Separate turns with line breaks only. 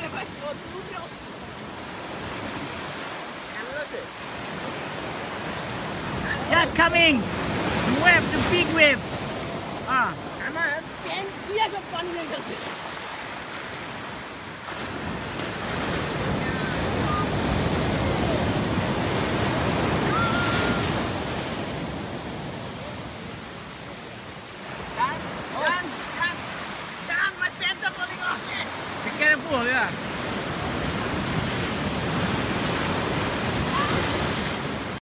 Mira, pasó.
Yeah, coming. Wave, the big wave. Ah.
Amar 10 years of.
不好